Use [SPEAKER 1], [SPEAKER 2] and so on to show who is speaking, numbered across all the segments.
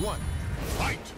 [SPEAKER 1] One, fight!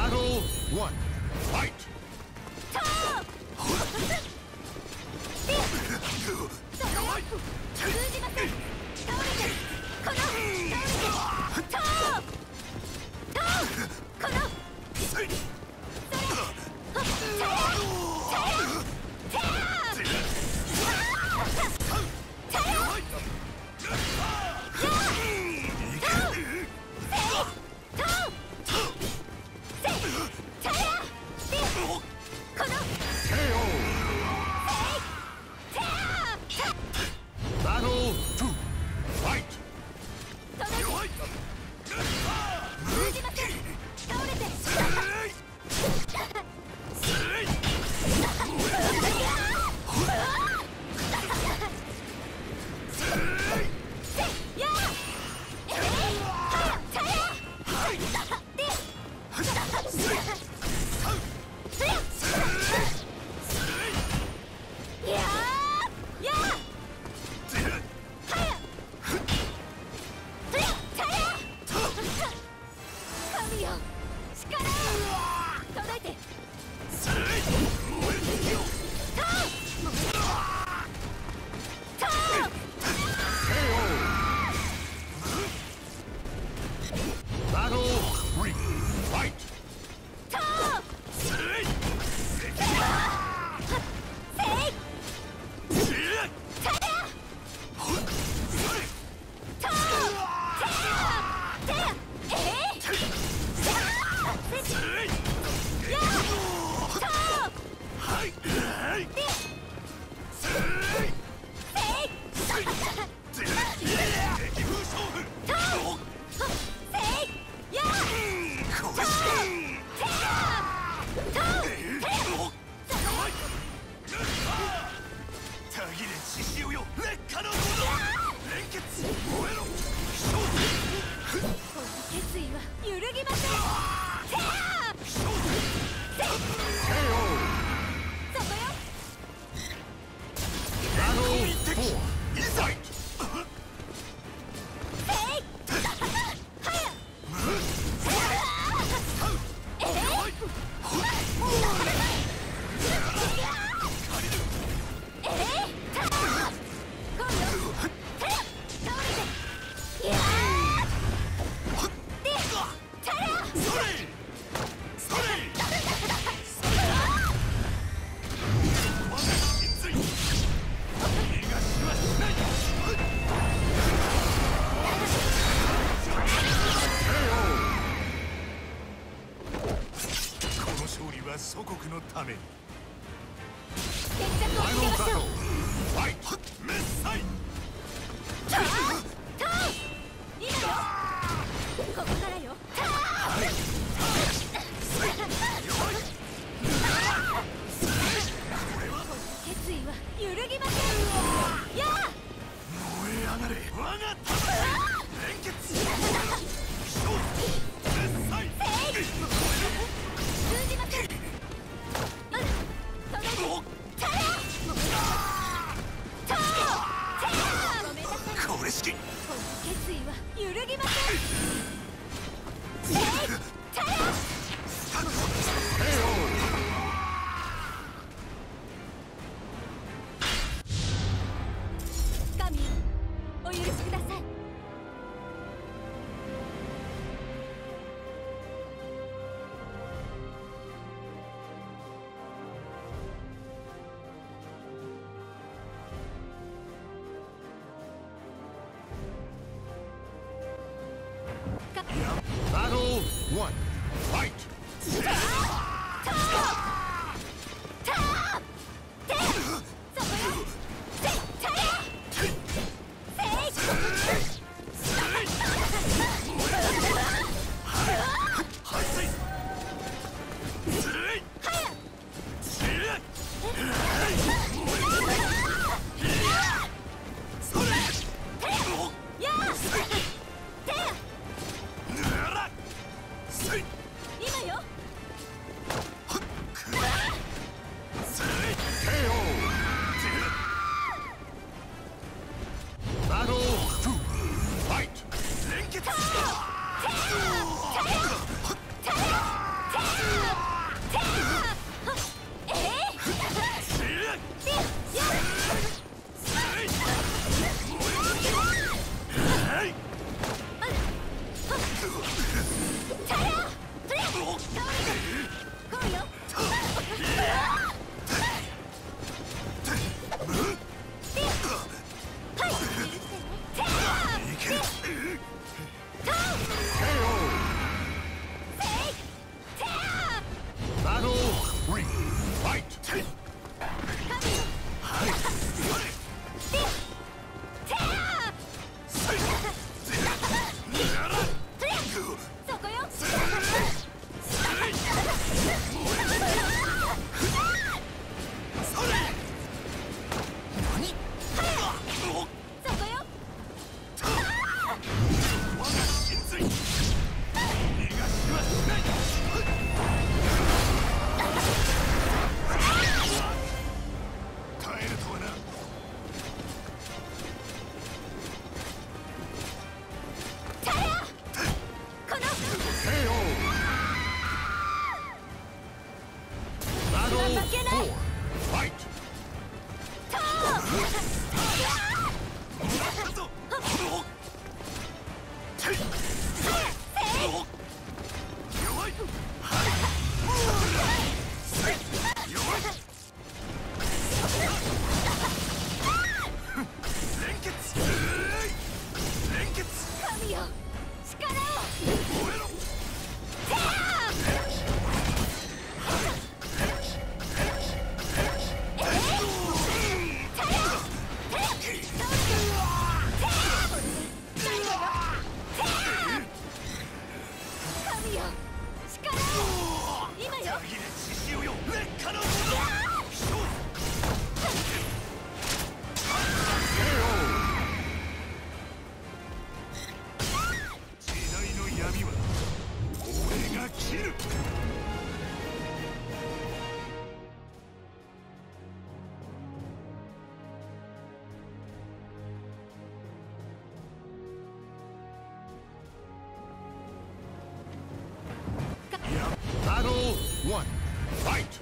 [SPEAKER 1] Battle one. Fight.
[SPEAKER 2] よ。
[SPEAKER 1] 劣化の炎。連結燃えろ。祖国のために。
[SPEAKER 2] 決着を
[SPEAKER 1] ファイトメッサイ
[SPEAKER 2] ターンターンよここからよターン決意は揺るぎませんや
[SPEAKER 1] 燃え上がれ我が魂連結
[SPEAKER 2] one. け
[SPEAKER 1] 神よ力
[SPEAKER 2] One, fight!